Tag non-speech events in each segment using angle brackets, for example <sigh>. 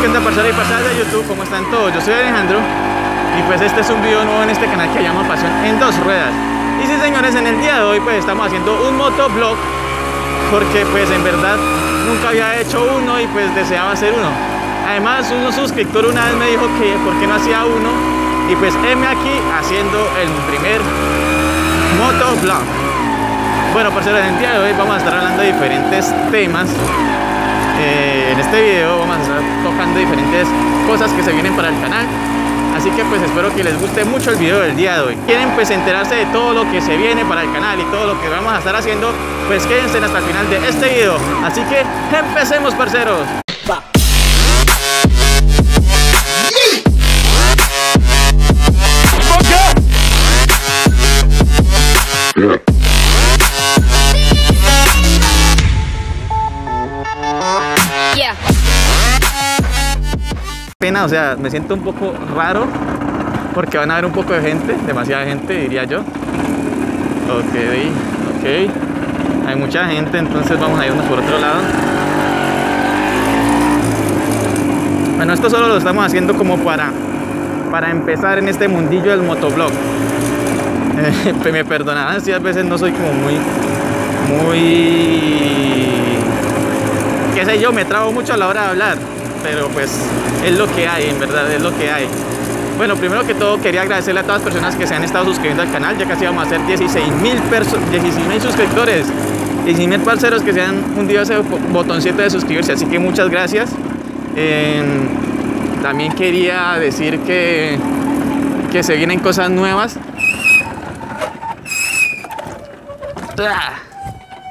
¿qué onda, parceros y parceras de YouTube? ¿Cómo están todos? Yo soy Alejandro y pues este es un video nuevo en este canal que llama Pasión en dos ruedas. Y sí, señores, en el día de hoy pues estamos haciendo un motovlog porque pues en verdad nunca había hecho uno y pues deseaba hacer uno. Además, un suscriptor una vez me dijo que por qué no hacía uno y pues heme aquí haciendo el primer motovlog. Bueno, parceros, en el día de hoy vamos a estar hablando de diferentes temas eh, en este video vamos a estar tocando diferentes cosas que se vienen para el canal. Así que pues espero que les guste mucho el video del día de hoy. Quieren pues enterarse de todo lo que se viene para el canal y todo lo que vamos a estar haciendo pues quédense hasta el final de este video. Así que empecemos parceros o sea, me siento un poco raro porque van a haber un poco de gente, demasiada gente diría yo. Ok, ok. Hay mucha gente, entonces vamos a irnos por otro lado. Bueno, esto solo lo estamos haciendo como para, para empezar en este mundillo del motoblog. Eh, <laughs> me perdonarán si a veces no soy como muy, muy, qué sé yo, me trabo mucho a la hora de hablar pero pues es lo que hay, en verdad, es lo que hay. Bueno, primero que todo quería agradecerle a todas las personas que se han estado suscribiendo al canal, ya casi vamos a hacer 16 mil 16 suscriptores, 16 mil parceros que se han hundido ese botoncito de suscribirse, así que muchas gracias. también quería decir que, que se vienen cosas nuevas.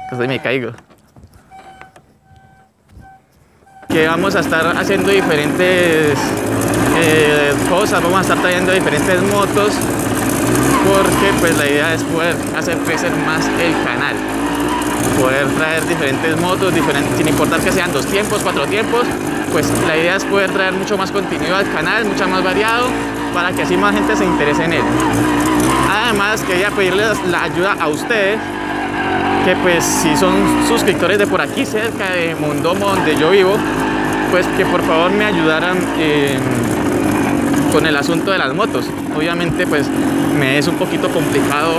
Casi me caigo que vamos a estar haciendo diferentes eh, cosas, vamos a estar trayendo diferentes motos porque pues la idea es poder hacer crecer más el canal poder traer diferentes motos, sin importar que sean dos tiempos, cuatro tiempos, pues la idea es poder traer mucho más contenido al canal, mucho más variado, para que así más gente se interese en él. Además, quería pedirles la ayuda a ustedes, que pues si son suscriptores de por aquí cerca de Mondomo, donde yo vivo, pues que por favor me ayudaran eh, con el asunto de las motos. Obviamente pues me es un poquito complicado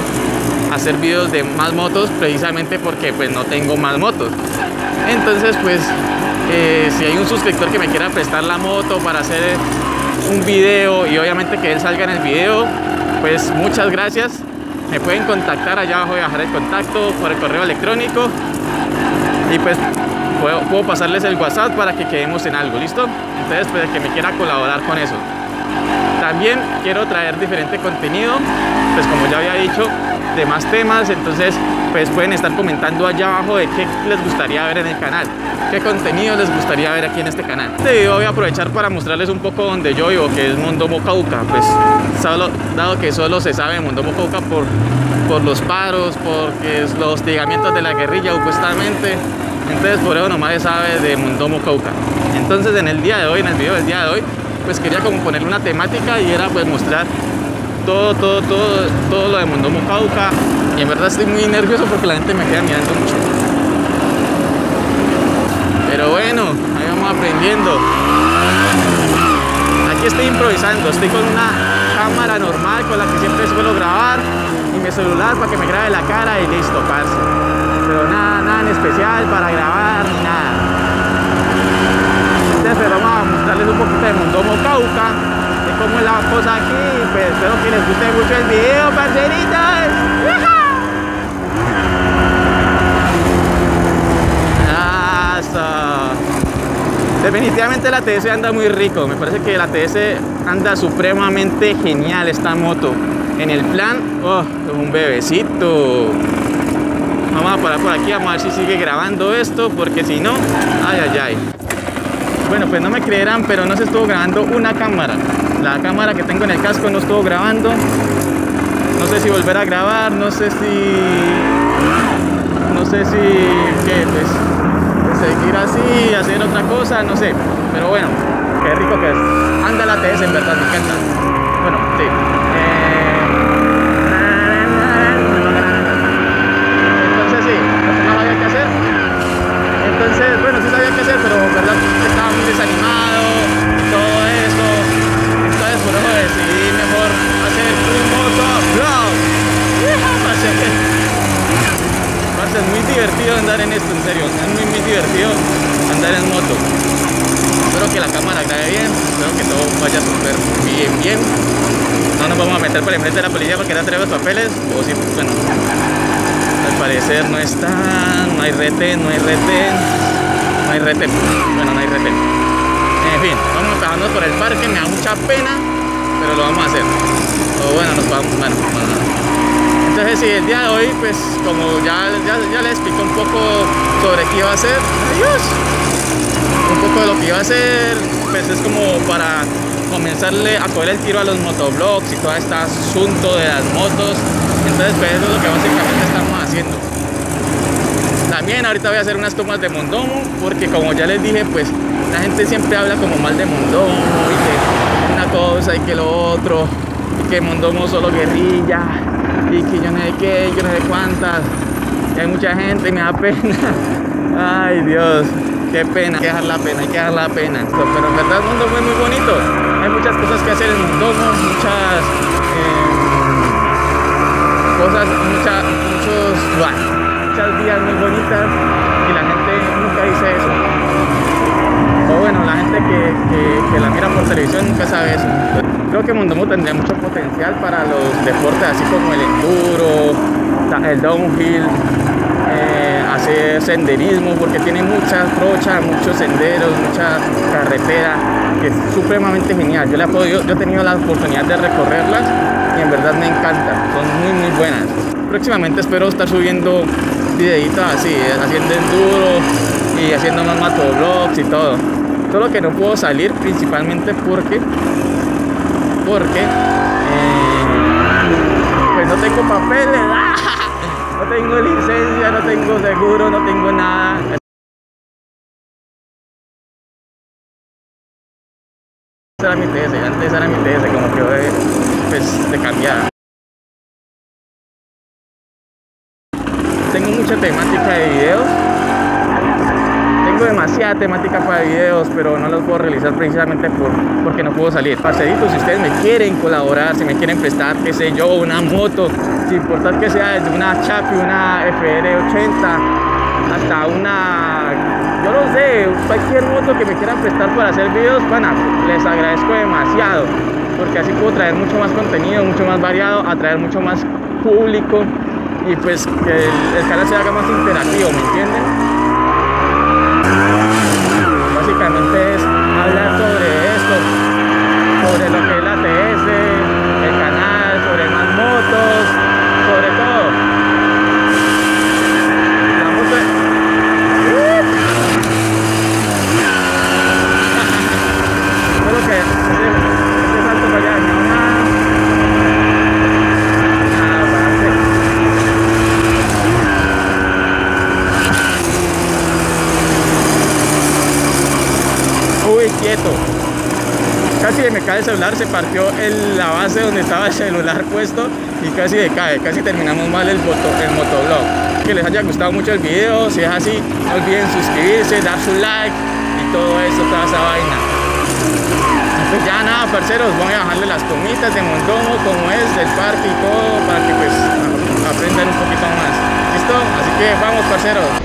hacer videos de más motos precisamente porque pues no tengo más motos. Entonces pues eh, si hay un suscriptor que me quiera prestar la moto para hacer un video y obviamente que él salga en el video, pues muchas gracias. Me pueden contactar allá abajo, voy a dejar el contacto por el correo electrónico. Y pues puedo, pasarles el WhatsApp para que quedemos en algo, ¿listo? Entonces, pues que me quiera colaborar con eso. También quiero traer diferente contenido, pues como ya había dicho, de más temas, entonces pues pueden estar comentando allá abajo de qué les gustaría ver en el canal, qué contenido les gustaría ver aquí en este canal. Este video voy a aprovechar para mostrarles un poco donde yo vivo, que es Mundo Mocauca, pues solo, dado que solo se sabe Mundo Mocauca por, por los paros, porque los hostigamientos de la guerrilla supuestamente, entonces por eso nomás se sabe de Mundomo Cauca. Entonces en el día de hoy, en el video del día de hoy, pues quería como ponerle una temática y era pues mostrar todo, todo, todo, todo lo de Mundomo Cauca. Y en verdad estoy muy nervioso porque la gente me queda mirando mucho. Pero bueno, ahí vamos aprendiendo. Aquí estoy improvisando, estoy con una cámara normal con la que siempre suelo grabar y mi celular para que me grabe la cara y listo, parce pero nada, nada en especial para grabar nada. Entonces vamos a mostrarles un poquito de Mondomo Cauca, cómo es la cosa aquí, pues espero que les guste mucho el video, parceritas. Definitivamente la TS anda muy rico, me parece que la TS anda supremamente genial esta moto. En el plan, oh, un bebecito. Vamos a parar por aquí, vamos a ver si sigue grabando esto, porque si no, ay, ay, ay. Bueno, pues no me creerán, pero no se estuvo grabando una cámara. La cámara que tengo en el casco no estuvo grabando. No sé si volver a grabar, no sé si... No sé si... ¿Qué? Pues seguir así, hacer otra cosa, no sé. Pero bueno, qué rico que es. Anda la TS, en verdad, me encanta. Bueno, sí. Entonces, bueno, sí sabía qué hacer, pero verdad estaba muy desanimado, cámara grabe bien, espero que todo vaya súper bien, bien. Meter por el frente de la policía porque no tenemos papeles, o si, bueno, al parecer no está, no hay retén, no hay retén, no hay retén, bueno, no hay retén. En fin, vamos bajando por el parque, me da mucha pena, pero lo vamos a hacer. O bueno, nos vamos, bueno, bueno. Entonces sí, el día de hoy, pues como ya, ya, ya les explico un poco sobre qué iba a hacer, adiós, un poco de lo que iba a hacer, pues es como para comenzarle a coger el tiro a los motoblogs y todo este asunto de las motos. Entonces pues eso es lo que básicamente estamos haciendo. También ahorita voy a hacer unas tomas de Mondomo, porque como ya les dije, pues la gente siempre habla como mal de Mondomo y que una cosa y que lo otro, y que Mondomo solo guerrilla, y que yo no sé qué, yo no sé cuántas. Y hay mucha gente y me da pena. <laughs> Ay Dios, qué pena, hay que dejar la pena, hay que dejar la pena. Pero en verdad el mundo fue muy bonito. Hay muchas cosas que hacer en mundo, muchas eh, cosas, muchas, muchos, muchas días muy bonitas y la gente nunca dice eso. O bueno, la gente que, que, que la mira por televisión nunca sabe eso. Creo que Mondomo tendría mucho potencial para los deportes así como el enduro, el downhill, eh, hacer senderismo, porque tiene muchas trochas, muchos senderos, mucha carretera, que es supremamente genial. Yo, la he yo he tenido la oportunidad de recorrerlas y en verdad me encantan, son muy muy buenas. Próximamente espero estar subiendo videitos así, haciendo enduro y haciendo más matoblogs y todo. Solo que no puedo salir principalmente porque porque eh, pues no tengo papeles, <laughs> no tengo licencia, no tengo seguro, no tengo nada. Antes era mi TS, antes era mi TS, como que de, pues, de cambiar. Tengo mucha temática de videos tengo demasiada temática para videos, pero no los puedo realizar precisamente por, porque no puedo salir. Parceritos, si ustedes me quieren colaborar, si me quieren prestar, qué sé yo, una moto, sin importar que sea desde una Chapi, una FR80, hasta una, yo no sé, cualquier moto que me quieran prestar para hacer videos, bueno, les agradezco demasiado, porque así puedo traer mucho más contenido, mucho más variado, atraer mucho más público y pues que el, el canal se haga más interactivo, ¿me entienden? Básicamente es hablar sobre esto, sobre lo que es la TS, el canal, sobre más motos, sobre todo. La moto Solo que este salto para allá, quieto. Casi me cae el celular, se partió el, la base donde estaba el celular puesto y casi decae, casi terminamos mal el, moto, el motoblog. Que les haya gustado mucho el video, si es así, no olviden suscribirse, dar su like y todo eso, toda esa vaina. Pues ya nada, parceros, voy a bajarle las comitas de Mondomo, como es, del parque y todo, para que pues aprendan un poquito más. ¿Listo? Así que vamos, parceros.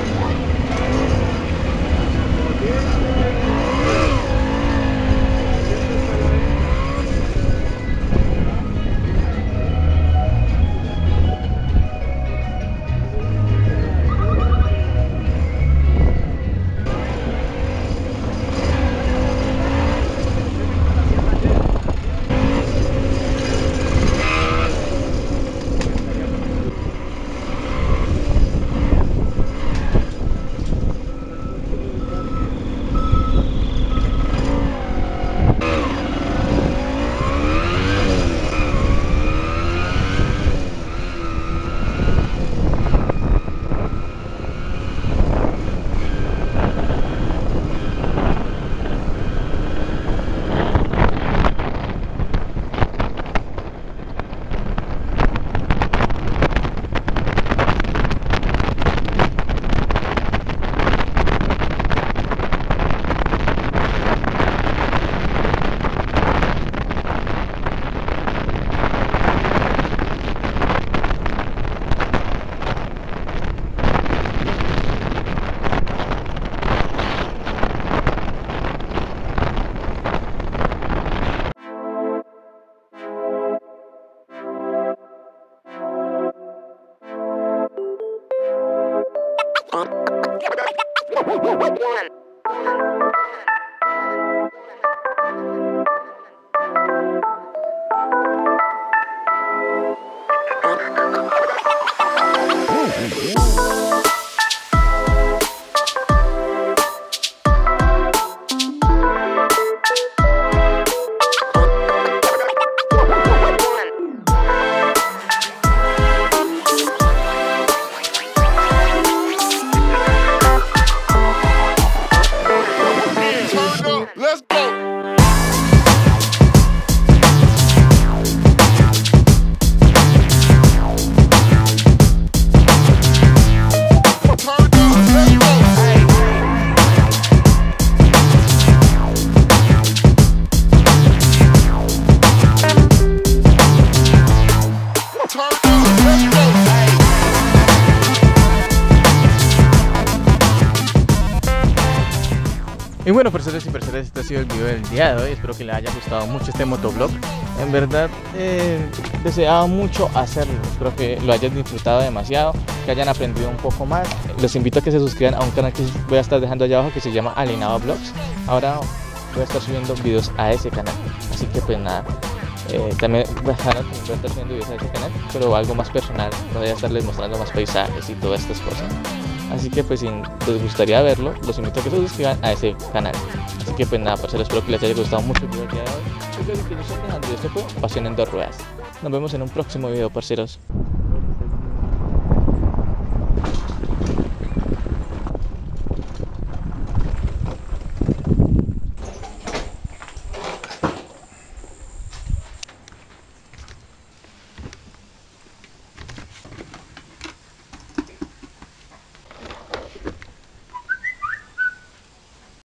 Y bueno, personas y personas, este ha sido el video del día de hoy. Espero que les haya gustado mucho este motoblog. En verdad, eh, deseaba mucho hacerlo. Espero que lo hayan disfrutado demasiado, que hayan aprendido un poco más. Los invito a que se suscriban a un canal que voy a estar dejando allá abajo que se llama Alienado Blogs. Ahora voy a estar subiendo videos a ese canal. Así que pues nada, eh, también voy a estar subiendo videos a ese canal, pero algo más personal. Voy a estarles mostrando más paisajes y todas estas cosas. Así que pues si les gustaría verlo, los invito a que se suscriban a ese canal. Así que pues nada, parceros, espero que les haya gustado mucho el video de hoy. Yo creo que yo soy Alejandro y esto fue Pasión en dos ruedas. Nos vemos en un próximo video, parceros.